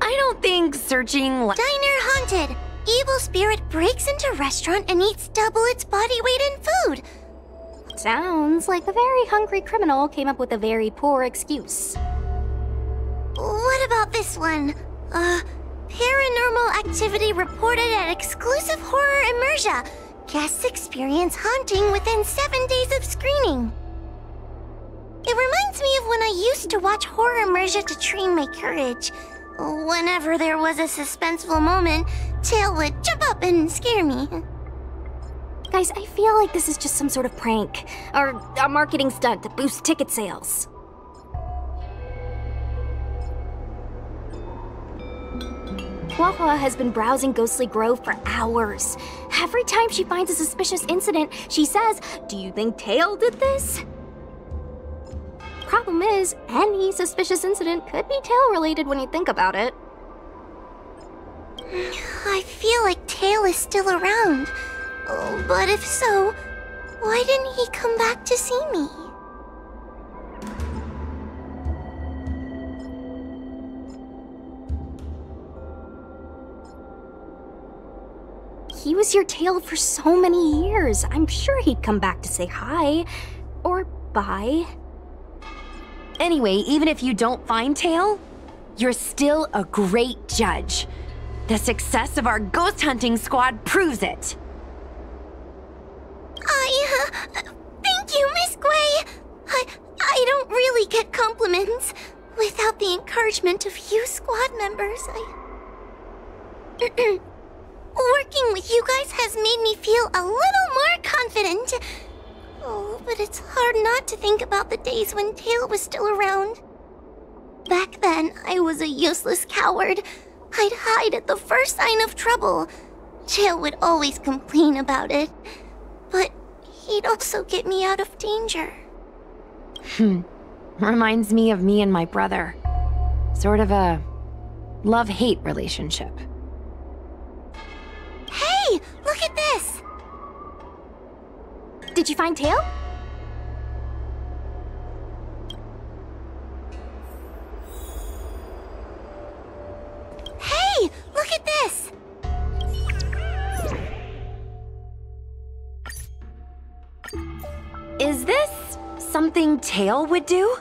I don't think searching. Diner haunted. Evil spirit breaks into restaurant and eats double its body weight in food. Sounds like a very hungry criminal came up with a very poor excuse. What about this one? Uh, paranormal activity reported at exclusive horror immersia. Guests experience haunting within seven days of screening. It reminds me of when I used to watch horror immersia to train my courage. Whenever there was a suspenseful moment, Tail would jump up and scare me. Guys, I feel like this is just some sort of prank, or a marketing stunt to boost ticket sales. Huohuo has been browsing Ghostly Grove for hours. Every time she finds a suspicious incident, she says, Do you think Tail did this? Problem is, any suspicious incident could be Tail related when you think about it. I feel like Tail is still around. Oh, but if so, why didn't he come back to see me? He was your tail for so many years. I'm sure he'd come back to say hi. Or bye. Anyway, even if you don't find Tail, you're still a great judge. The success of our ghost hunting squad proves it. I, uh, thank you, Miss Gui. I, I don't really get compliments. Without the encouragement of you squad members, I... Working with you guys has made me feel a little more confident. Oh, but it's hard not to think about the days when Tail was still around. Back then, I was a useless coward. I'd hide at the first sign of trouble. Tail would always complain about it. But he'd also get me out of danger. Hmm. Reminds me of me and my brother. Sort of a love hate relationship. Hey, look at this! Did you find Tail? Hey, look at this! Is this something Tail would do?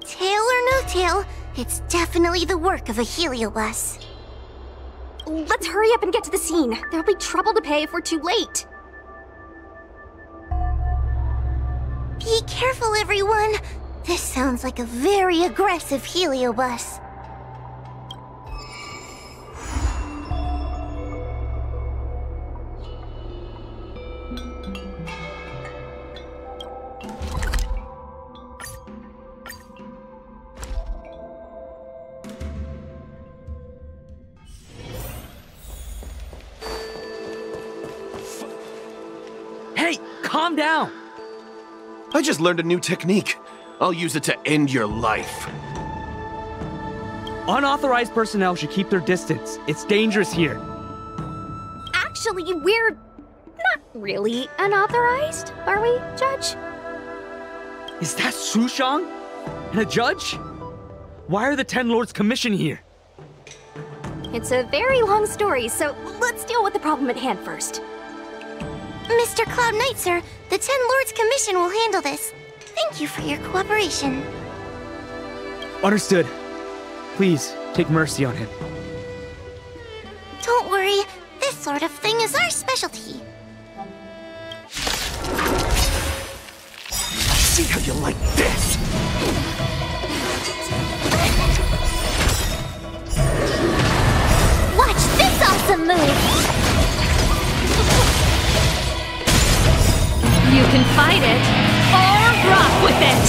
Tail or no tail, it's definitely the work of a Heliobus. Let's hurry up and get to the scene. There'll be trouble to pay if we're too late. Be careful, everyone. This sounds like a very aggressive Heliobus. Hey, calm down! I just learned a new technique. I'll use it to end your life. Unauthorized personnel should keep their distance. It's dangerous here. Actually, we're not really unauthorized, are we, Judge? Is that Sushang? And a judge? Why are the Ten Lords Commission here? It's a very long story, so let's deal with the problem at hand first. Mr. Cloud Knight, sir, the Ten Lords Commission will handle this. Thank you for your cooperation. Understood. Please, take mercy on him. Don't worry, this sort of thing is our specialty. See how you like this? Watch this awesome move! You can fight it, or rock with it!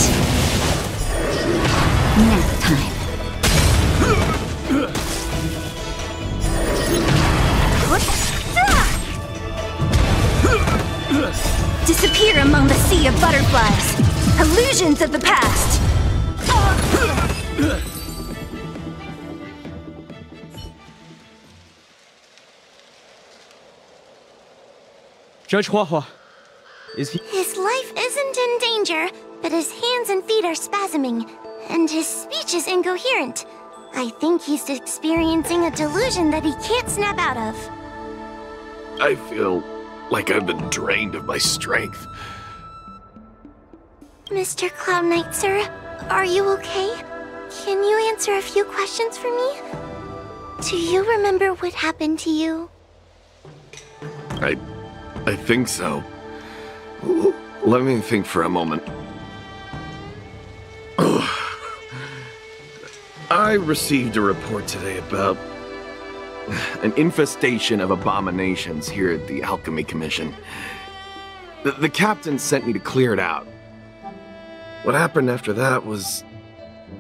Nap time. Disappear among the sea of butterflies. Illusions of the past. Judge Huohuo, is he. His life isn't in danger, but his hands and feet are spasming, and his speech is incoherent. I think he's experiencing a delusion that he can't snap out of. I feel like I've been drained of my strength. Mr. Cloud Knight, sir, are you okay? Can you answer a few questions for me? Do you remember what happened to you? I. I think so. Let me think for a moment. I received a report today about an infestation of abominations here at the Alchemy Commission. The, the captain sent me to clear it out. What happened after that was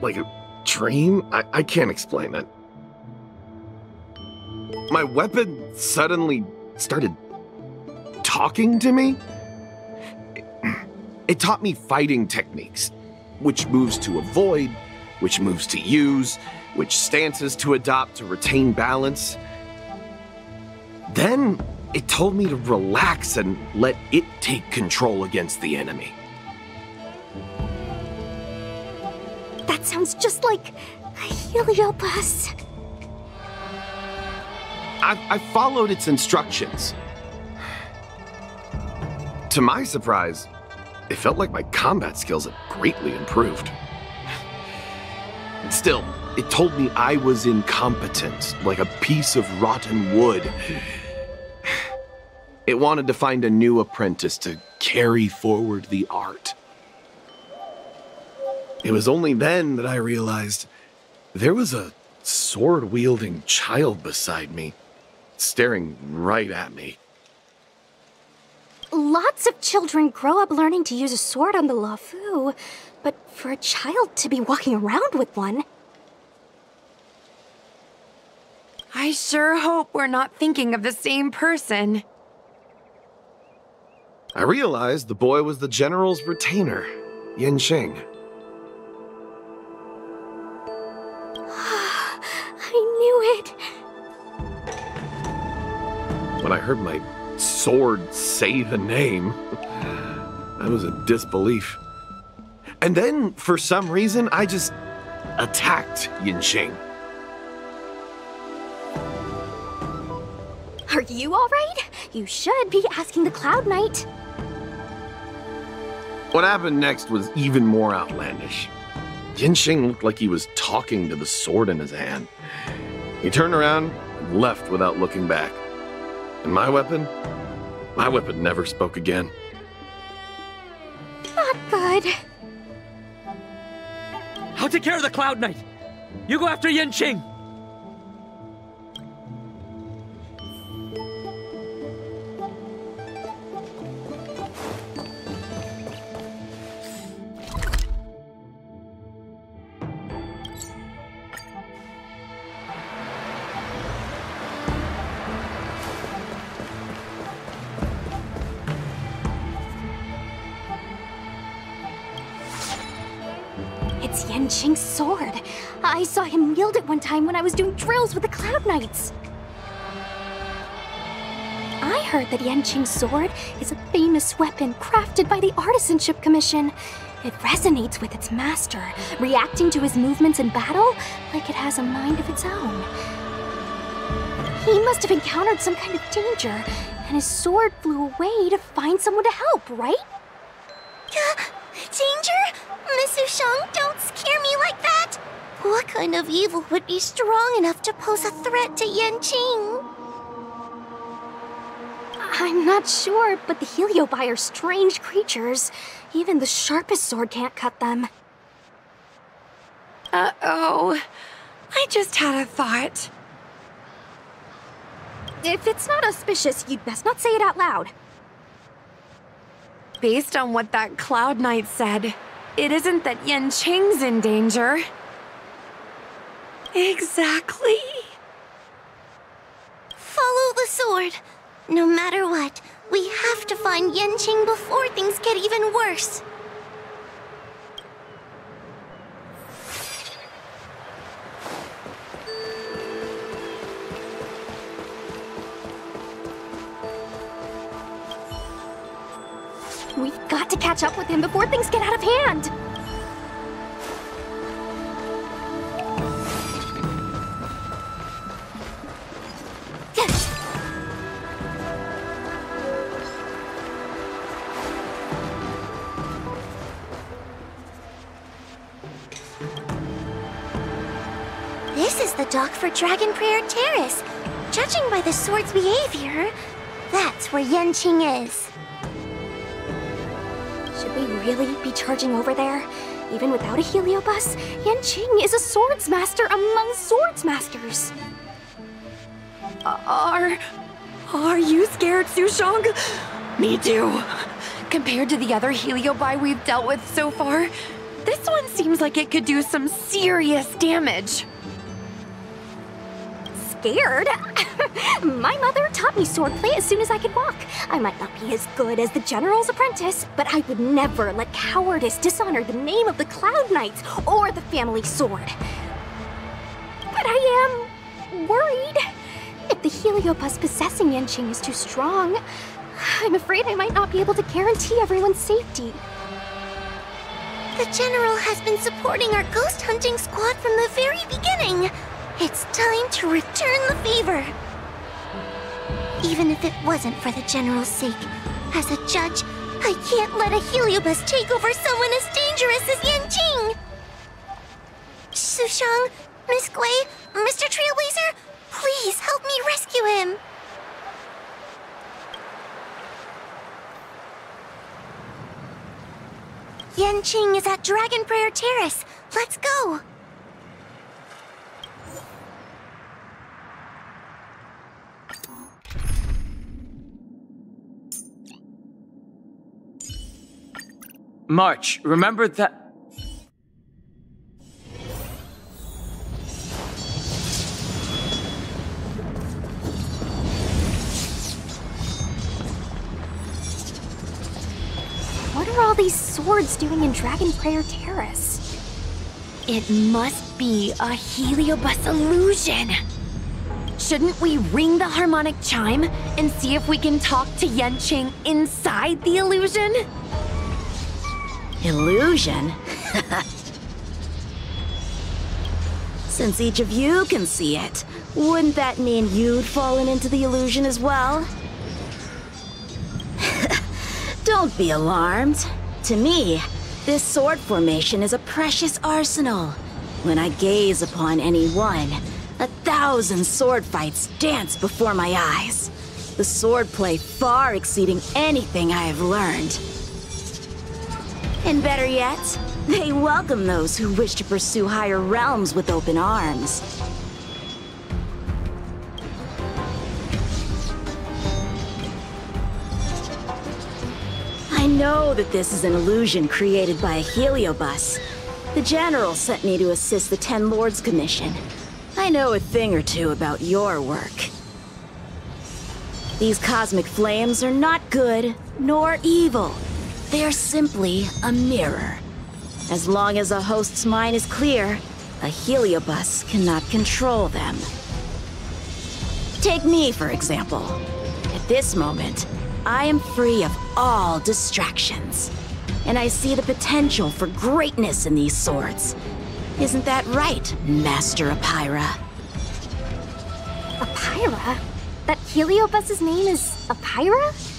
like a dream? I, I can't explain it. My weapon suddenly started talking to me. It taught me fighting techniques, which moves to avoid, which moves to use, which stances to adopt to retain balance. Then it told me to relax and let it take control against the enemy. That sounds just like Heliobus. I, I followed its instructions. To my surprise, it felt like my combat skills had greatly improved. Still, it told me I was incompetent, like a piece of rotten wood. It wanted to find a new apprentice to carry forward the art. It was only then that I realized there was a sword wielding child beside me, staring right at me. Lots of children grow up learning to use a sword on the Luofu, but for a child to be walking around with one, I sure hope we're not thinking of the same person. I realized the boy was the general's retainer, Yanqing. I knew it. When I heard my sword say the name, I was in disbelief. And then, for some reason, I just attacked Yanqing. Are you alright? You should be asking the Cloud Knight. What happened next was even more outlandish. Yanqing looked like he was talking to the sword in his hand. He turned around and left without looking back. And my weapon? My weapon never spoke again. Not good. I'll take care of the Cloud Knight. You go after Yanqing. Time when I was doing drills with the Cloud Knights. I heard that Yanqing's sword is a famous weapon crafted by the Artisanship Commission. It resonates with its master, reacting to his movements in battle like it has a mind of its own. He must have encountered some kind of danger, and his sword flew away to find someone to help, right? Danger? Miss Sushang, don't scare me like that! What kind of evil would be strong enough to pose a threat to Yanqing? I'm not sure, but the Heliobi are strange creatures. Even the sharpest sword can't cut them. Uh oh. I just had a thought. If it's not auspicious, you'd best not say it out loud. Based on what that Cloud Knight said, it isn't that Yanqing's in danger. Exactly. Follow the sword. No matter what, we have to find Yanqing before things get even worse. We've got to catch up with him before things get out of hand. Dock for Dragon Prayer Terrace. Judging by the sword's behavior, that's where Yanqing is. Should we really be charging over there? Even without a heliobus, Yanqing is a swords master among swords masters. Are. Are you scared, Sushang? Me too. Compared to the other Heliobi we've dealt with so far, this one seems like it could do some serious damage. Scared? My mother taught me swordplay as soon as I could walk. I might not be as good as the General's apprentice, but I would never let cowardice dishonor the name of the Cloud Knights or the family sword. But I am worried. If the heliobus possessing Yanqing is too strong, I'm afraid I might not be able to guarantee everyone's safety. The General has been supporting our ghost hunting squad from the very beginning. It's time to return the fever. Even if it wasn't for the General's sake, as a judge, I can't let a heliobus take over someone as dangerous as Yanqing. Sushang, Miss Gui, Mr. Trailblazer, please help me rescue him. Yanqing is at Dragon Prayer Terrace. Let's go. March, remember that. What are all these swords doing in Dragon Prayer Terrace? It must be a Heliobus illusion. Shouldn't we ring the harmonic chime and see if we can talk to Yanqing inside the illusion? Illusion? Since each of you can see it, wouldn't that mean you'd fallen into the illusion as well? Don't be alarmed. To me, this sword formation is a precious arsenal. When I gaze upon any one, a thousand sword fights dance before my eyes. The swordplay far exceeding anything I have learned. And better yet, they welcome those who wish to pursue higher realms with open arms. I know that this is an illusion created by a heliobus. The General sent me to assist the Ten Lords Commission. I know a thing or two about your work. These cosmic flames are not good, nor evil. They are simply a mirror. As long as a host's mind is clear, a heliobus cannot control them. Take me, for example. At this moment, I am free of all distractions. And I see the potential for greatness in these swords. Isn't that right, Master Apira? Apira? That heliobus's name is Apira?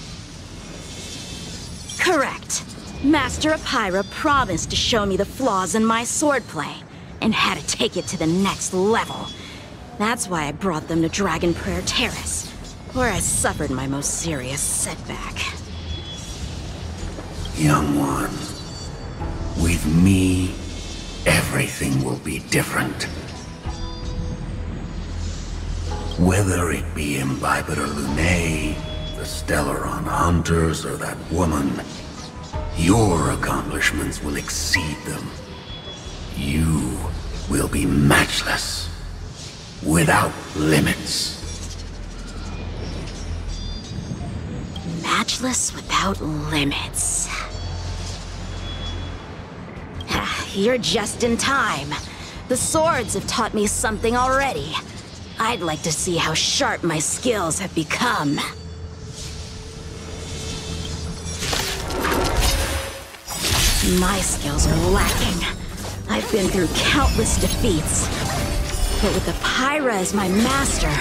Correct. Master Apira promised to show me the flaws in my swordplay, and how to take it to the next level. That's why I brought them to Dragon Prayer Terrace, where I suffered my most serious setback. Young one, with me, everything will be different. Whether it be Imbibitor Lunae, the Stellaron Hunters, or that woman, your accomplishments will exceed them. You will be matchless, without limits. Matchless without limits. You're just in time. The swords have taught me something already. I'd like to see how sharp my skills have become. My skills are lacking. I've been through countless defeats. But with the Pyra as my master,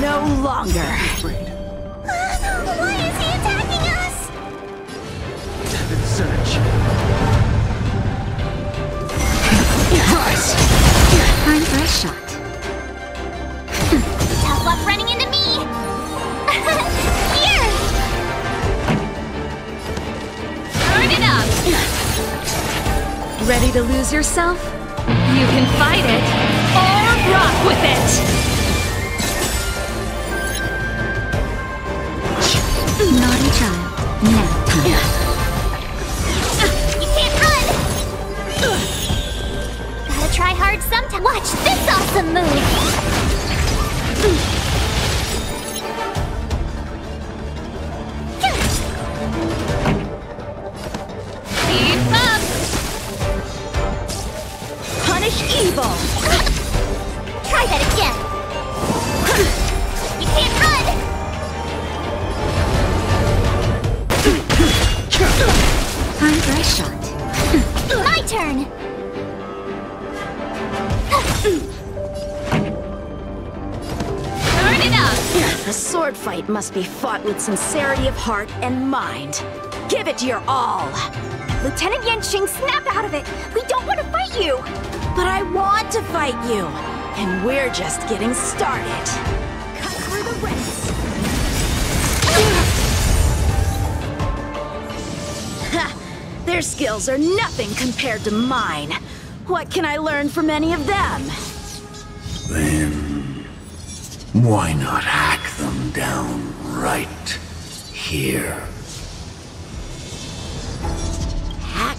no longer. Why is he attacking us? Devin Surge. Time for a shot. Tough luck running into me. Ready to lose yourself? You can fight it, or rock with it! Naughty child. Now time. You can't run. Gotta try hard sometime. Watch this awesome move. Must be fought with sincerity of heart and mind. Give it your all! Lieutenant Yanqing, snap out of it! We don't want to fight you! But I want to fight you! And we're just getting started. Cut through the ranks! Ha! Their skills are nothing compared to mine. What can I learn from any of them? Then, why not hack them down right here? Hack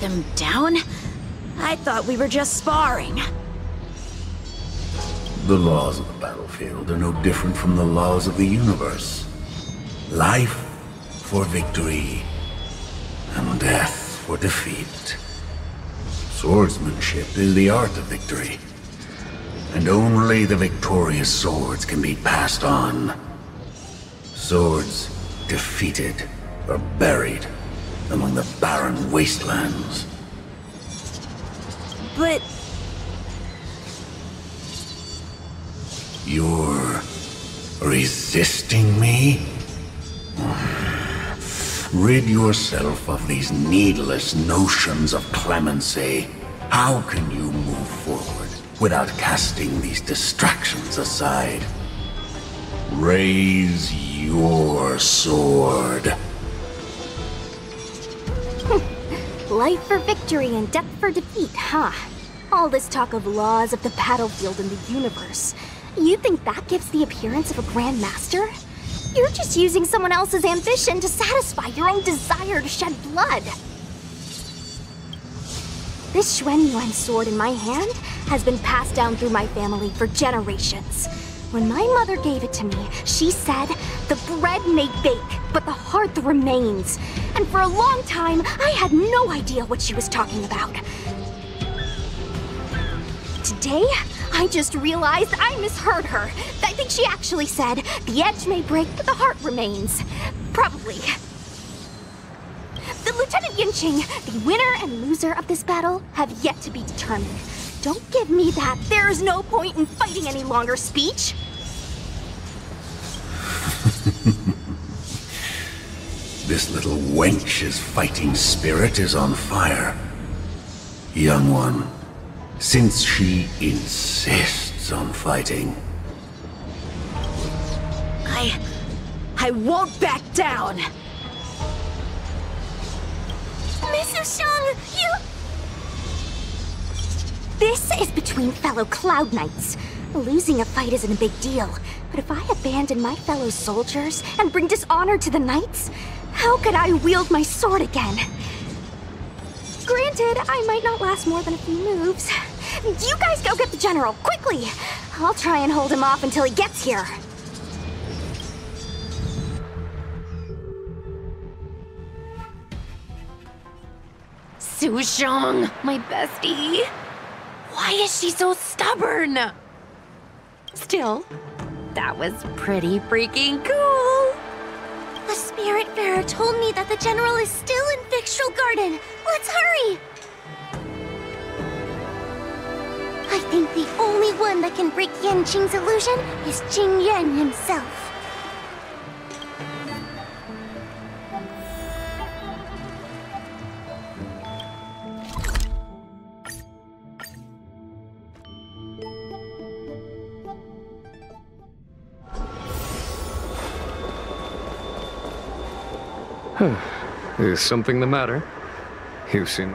them down? I thought we were just sparring. The laws of the battlefield are no different from the laws of the universe. Life for victory, and death for defeat. Swordsmanship is the art of victory, and only the victorious swords can be passed on. Swords defeated or buried among the barren wastelands. But You're resisting me? Rid yourself of these needless notions of clemency. How can you move forward without casting these distractions aside? Raise your sword. Life for victory and death for defeat, huh? All this talk of laws of the battlefield and the universe. You think that gives the appearance of a Grand Master? You're just using someone else's ambition to satisfy your own desire to shed blood. This Xuan Yuan sword in my hand has been passed down through my family for generations. When my mother gave it to me, she said, the bread may bake, but the heart remains. And for a long time, I had no idea what she was talking about. Today, I just realized I misheard her. I think she actually said, the edge may break, but the heart remains. Probably. The Lieutenant Yanqing, the winner and loser of this battle, have yet to be determined. Don't give me that there is no point in fighting any longer speech. This little wench's fighting spirit is on fire. Young one, since she insists on fighting, I. I won't back down! Miss Shang, you... This is between fellow Cloud Knights. Losing a fight isn't a big deal, but if I abandon my fellow soldiers and bring dishonor to the Knights, how could I wield my sword again? Granted, I might not last more than a few moves. You guys go get the General, quickly! I'll try and hold him off until he gets here. Sushang, my bestie. Why is she so stubborn? Still, that was pretty freaking cool. The spirit bearer told me that the General is still in Victral Garden. Let's hurry! I think the only one that can break Yanqing's illusion is Jing Yuan himself. Is something the matter? Seem...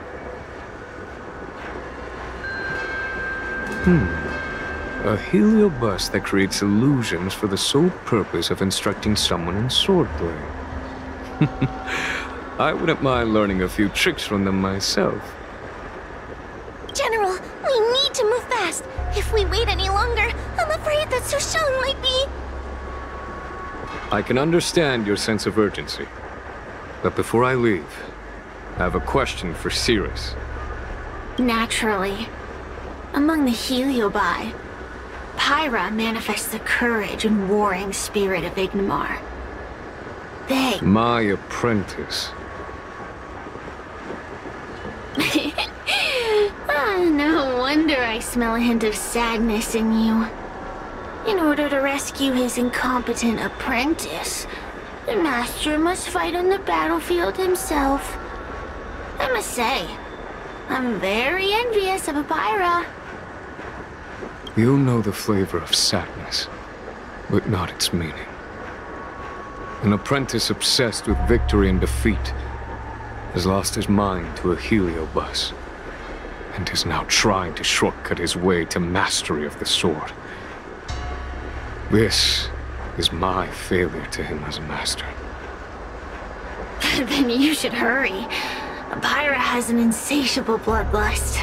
Hmm. A heliobus that creates illusions for the sole purpose of instructing someone in swordplay. I wouldn't mind learning a few tricks from them myself. General, we need to move fast. If we wait any longer, I'm afraid that Sushang might be... I can understand your sense of urgency. But before I leave, I have a question for Cirrus. Naturally. Among the Heliobi, Pyra manifests the courage and warring spirit of Ignomar. They... My apprentice. Ah, no wonder I smell a hint of sadness in you. In order to rescue his incompetent apprentice, the master must fight on the battlefield himself. I must say, I'm very envious of Apira. You know the flavor of sadness, but not its meaning. An apprentice obsessed with victory and defeat has lost his mind to a heliobus, and is now trying to shortcut his way to mastery of the sword. This is my failure to him as a master. then you should hurry. Pyra has an insatiable bloodlust.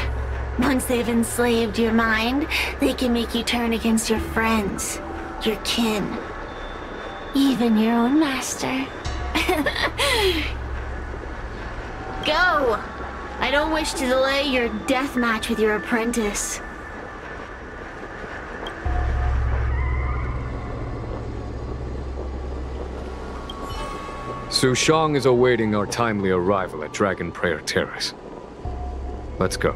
Once they've enslaved your mind, they can make you turn against your friends, your kin, even your own master. Go! I don't wish to delay your death match with your apprentice. Sushang is awaiting our timely arrival at Dragon Prayer Terrace. Let's go.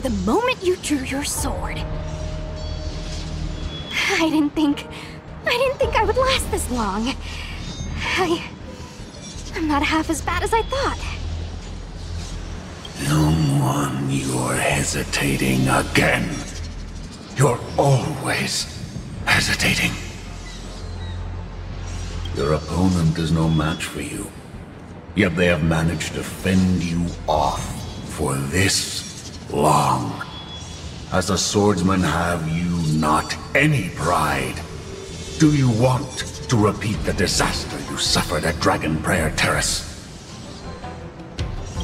The moment you drew your sword. I didn't think... I didn't think I would last this long. I... I'm not half as bad as I thought. Young one, you're hesitating again. You're always hesitating. Your opponent is no match for you. Yet they have managed to fend you off for this long. As a swordsman have you not any pride? Do you want to repeat the disaster you suffered at Dragon Prayer Terrace?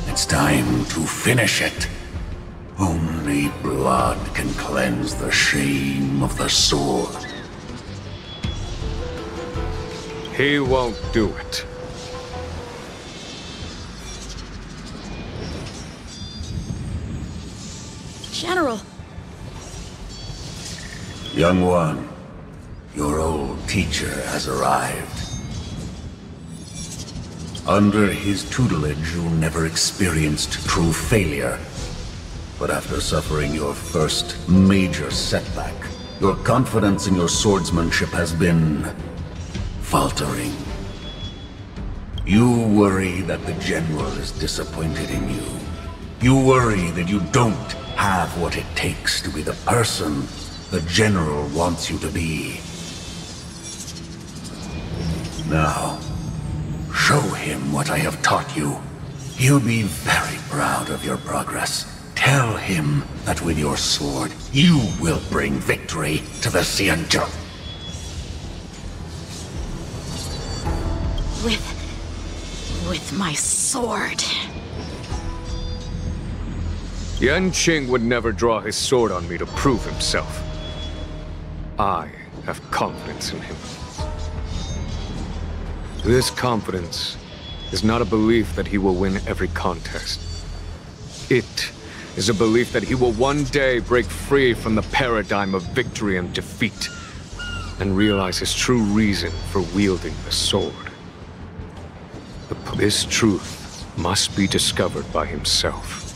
It's time to finish it. Only blood can cleanse the shame of the sword. He won't do it. General, Young one, your old teacher has arrived. Under his tutelage, you never experienced true failure. But after suffering your first major setback, your confidence in your swordsmanship has been... faltering. You worry that the General is disappointed in you. You worry that you don't have what it takes to be the person the General wants you to be. Now, show him what I have taught you. He'll be very proud of your progress. Tell him that with your sword, you will bring victory to the Xianzhou. with... with my sword. Yanqing would never draw his sword on me to prove himself. I have confidence in him. This confidence is not a belief that he will win every contest. It is a belief that he will one day break free from the paradigm of victory and defeat and realize his true reason for wielding the sword. This truth must be discovered by himself.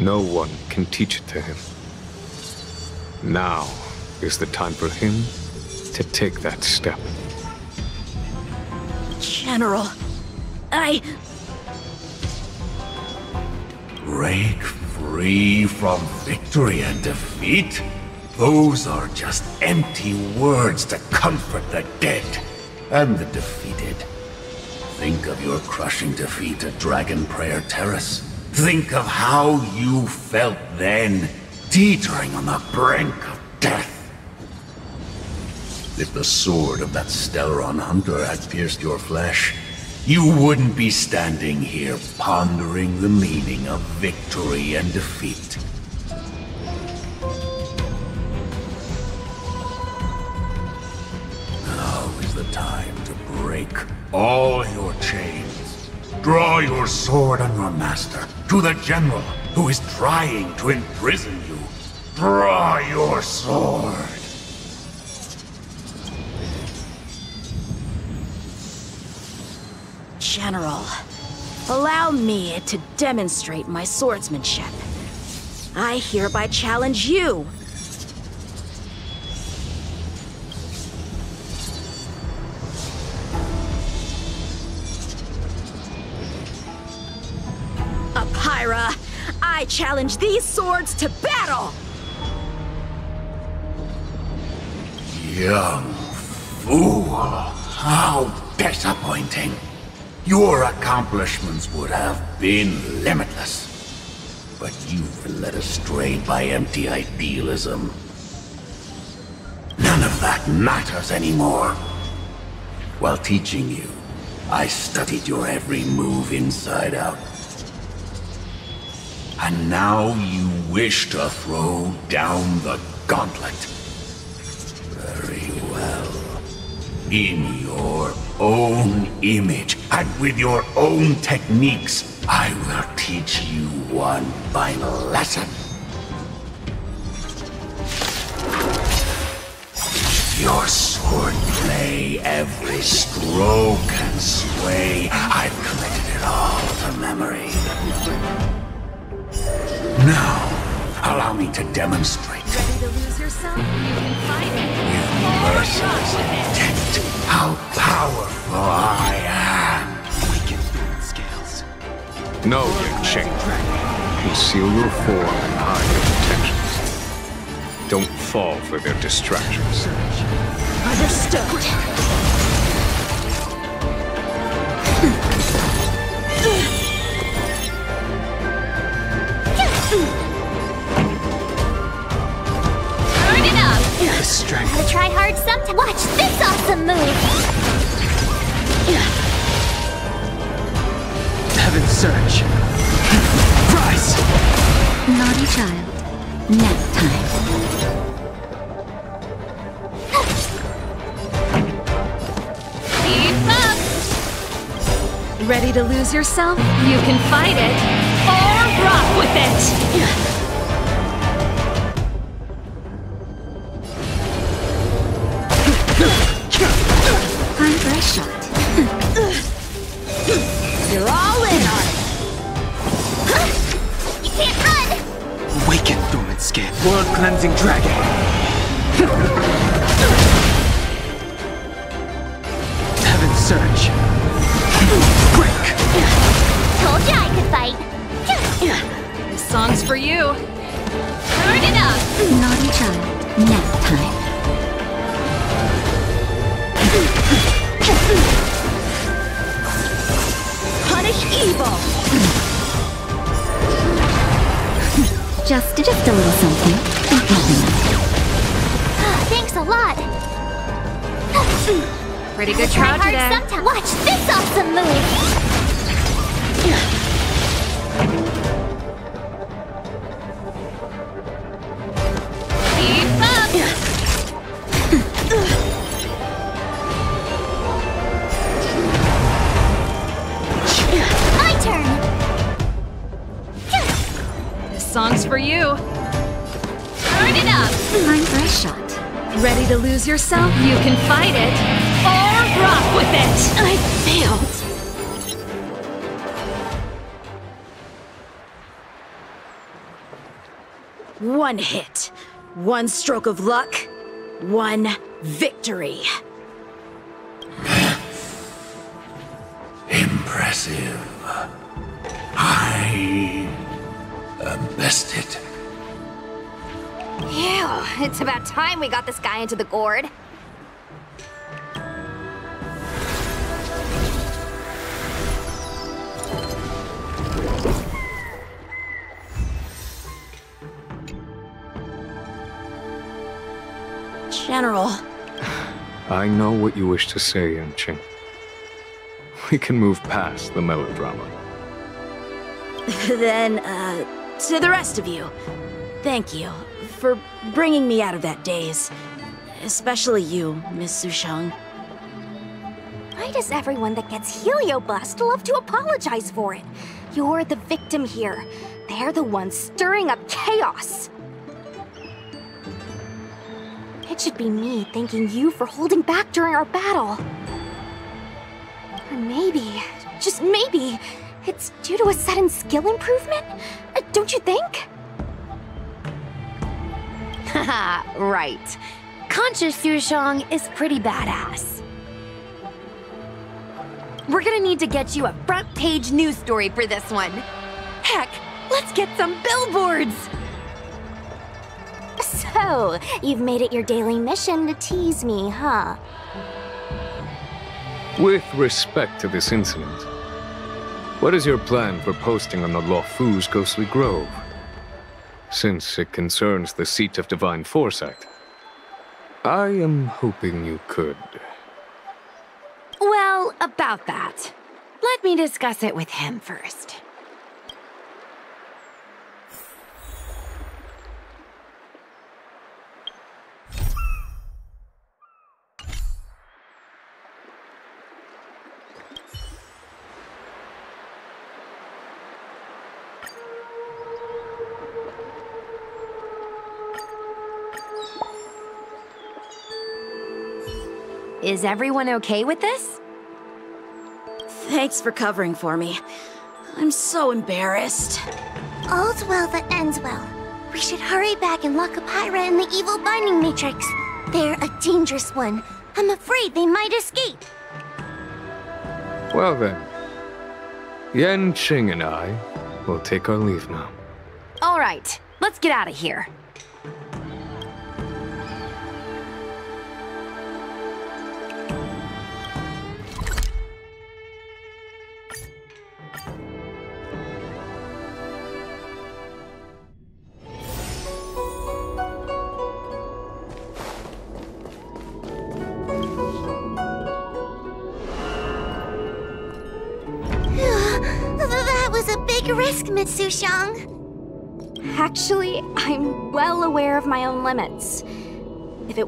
No one can teach it to him. Now is the time for him to take that step. General, I... Break free from victory and defeat? Those are just empty words to comfort the dead and the defeated. Think of your crushing defeat at Dragon Prayer Terrace. Think of how you felt then, teetering on the brink of death. If the sword of that Stellaron hunter had pierced your flesh, you wouldn't be standing here pondering the meaning of victory and defeat. Now is the time to break all your. Draw your sword on your master, to the general who is trying to imprison you. Draw your sword. General, allow me to demonstrate my swordsmanship. I hereby challenge you. Challenge these swords to battle! Young fool. How disappointing. Your accomplishments would have been limitless. But you've been led astray by empty idealism. None of that matters anymore. While teaching you, I studied your every move inside out. And now you wish to throw down the gauntlet. Very well. In your own image and with your own techniques, I will teach you one final lesson. Your swordplay, every stroke and sway, I've committed it all to memory. Now, allow me to demonstrate Ready to lose yourself? You can fight it. with merciless intent how powerful I am. No, Yanqing. Conceal your form and hide your intentions. Don't fall for their distractions. Understood. it up! Gotta try hard sometime. Watch this awesome move! Heaven's Surge. Rise! Naughty child. Nap time. Keep up! Ready to lose yourself? You can fight it, or rock with it! Cleansing dragon. Heaven's Surge. Break! Told you I could fight. This song's for you. Turn it up! Naughty child. Nap time. Punish evil. Just, just a little something. Ah, thanks a lot. Pretty good try today. Watch this awesome move. Ready to lose yourself? You can fight it. Or rock with it! I failed. One hit, one stroke of luck, one victory. Impressive. I am bested. Ew, it's about time we got this guy into the gourd. General, I know what you wish to say, Yanqing. We can move past the melodrama. then, uh, to the rest of you, thank you for bringing me out of that daze. Especially you, Miss Sushang. Why does everyone that gets heliobust love to apologize for it? You're the victim here. They're the ones stirring up chaos. It should be me thanking you for holding back during our battle. Or maybe, just maybe, it's due to a sudden skill improvement? Uh, Don't you think? Haha, right. Conscious Sushang is pretty badass. We're gonna need to get you a front page news story for this one. Heck, let's get some billboards! So, you've made it your daily mission to tease me, huh? With respect to this incident, what is your plan for posting on the Luofu's Ghostly Grove? Since it concerns the seat of divine foresight, I am hoping you could. Well, about that. Let me discuss it with him first. Is everyone okay with this? Thanks for covering for me. I'm so embarrassed. All's well that ends well. We should hurry back and lock up Hyra in the evil binding matrix. They're a dangerous one. I'm afraid they might escape. Well then, Yanqing and I will take our leave now. All right, let's get out of here.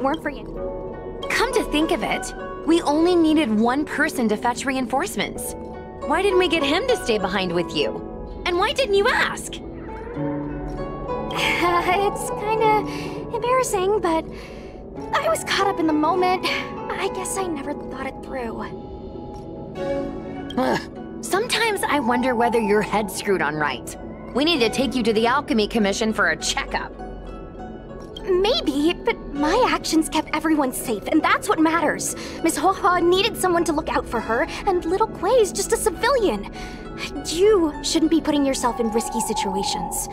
It weren't for you. Come to think of it, we only needed one person to fetch reinforcements. Why didn't we get him to stay behind with you? And why didn't you ask? it's kinda embarrassing, but I was caught up in the moment. I guess I never thought it through. Ugh. Sometimes I wonder whether your head's screwed on right. We need to take you to the Alchemy Commission for a checkup. Maybe, but my actions kept everyone safe, and that's what matters. Miss Huohuo needed someone to look out for her, and little Quay's just a civilian. You shouldn't be putting yourself in risky situations.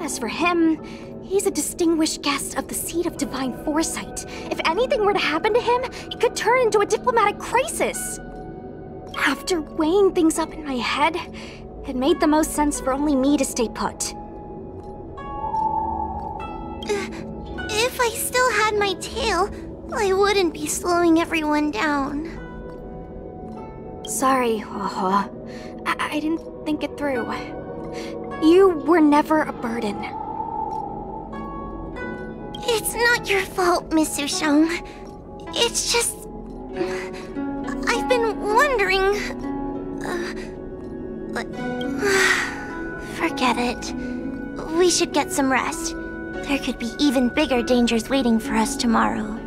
As for him, he's a distinguished guest of the Seat of Divine Foresight. If anything were to happen to him, it could turn into a diplomatic crisis. After weighing things up in my head, it made the most sense for only me to stay put. If I still had my tail, I wouldn't be slowing everyone down. Sorry, Huohuo. I, I didn't think it through. You were never a burden. It's not your fault, Miss Sushang. It's just. I've been wondering. Uh, forget it. We should get some rest. There could be even bigger dangers waiting for us tomorrow.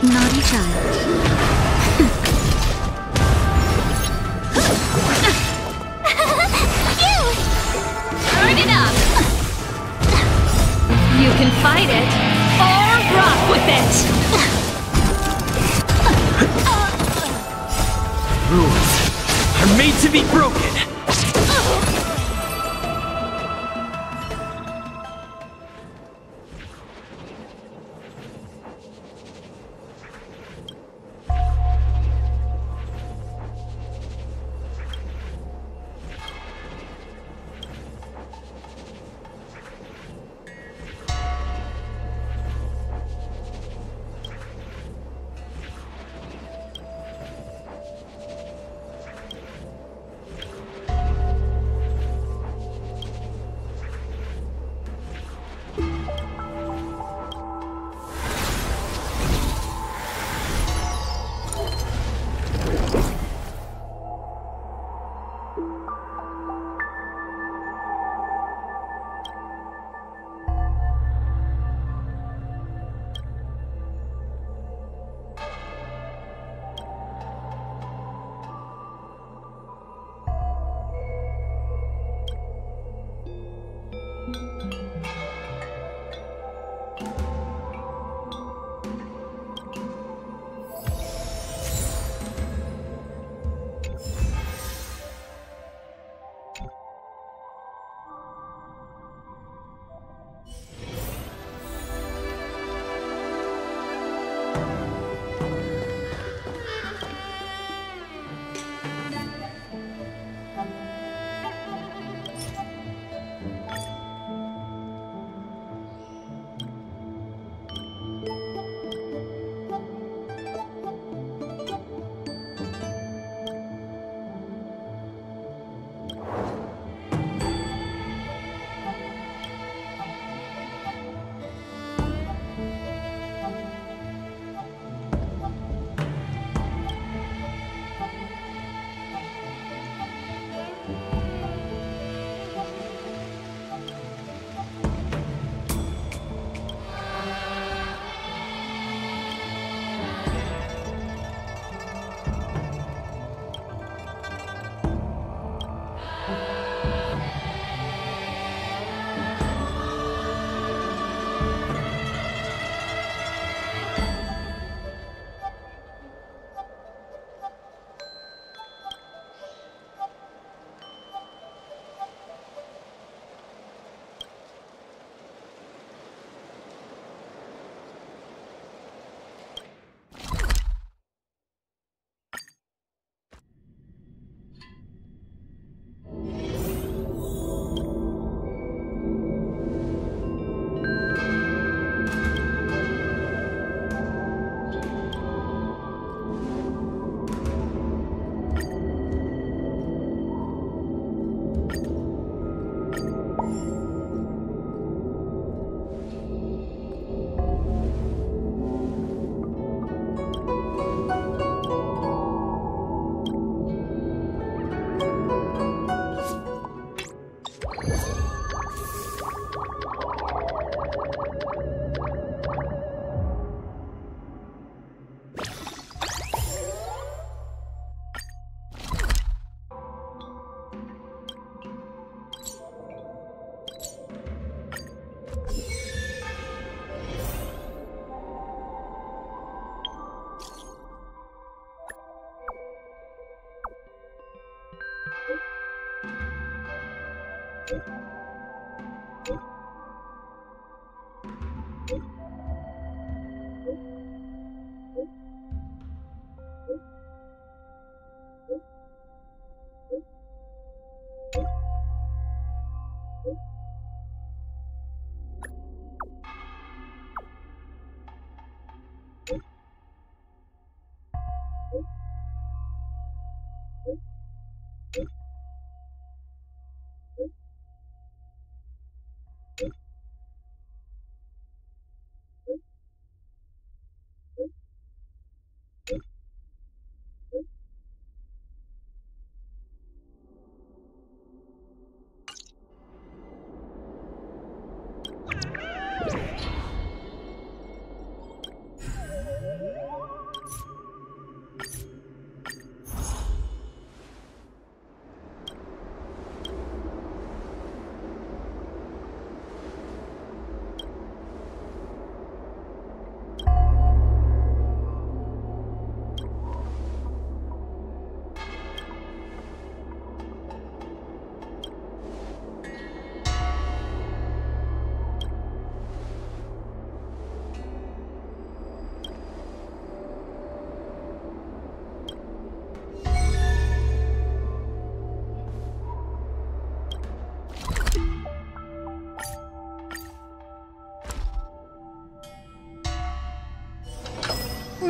Naughty child. Turn it up! You can fight it, or rock with it! Rules are made to be broken.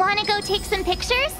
Wanna go take some pictures?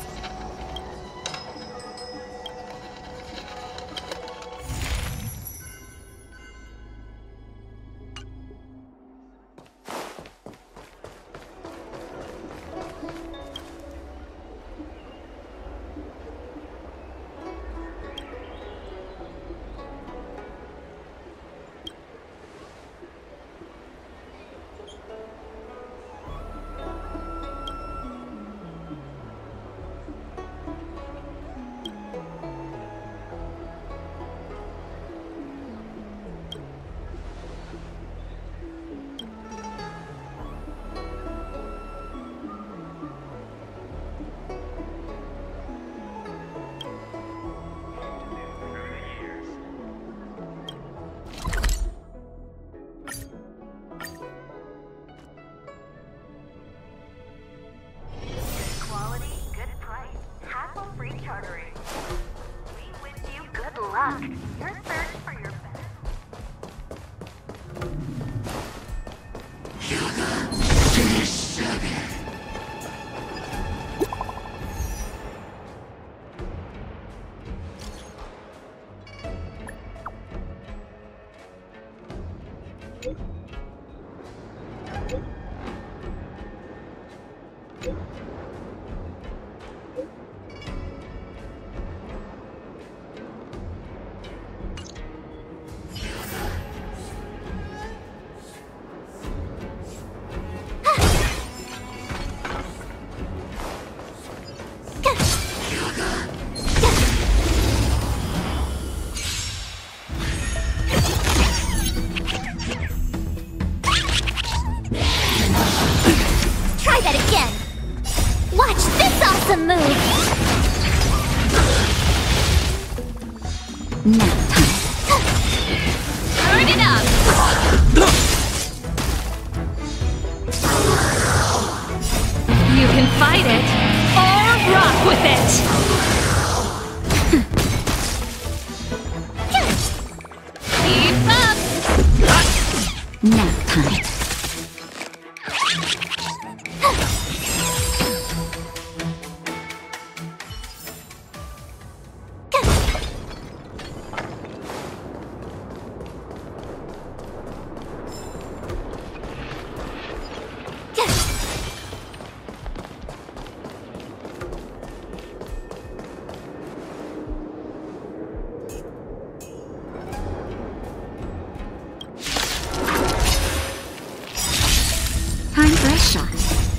Time shot.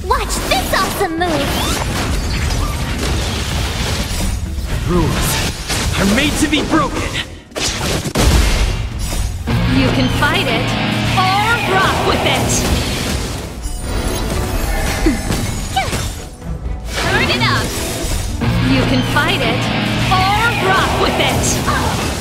Watch this awesome move! Rules are made to be broken. You can fight it, or rock with it! Turn it up! You can fight it, or rock with it!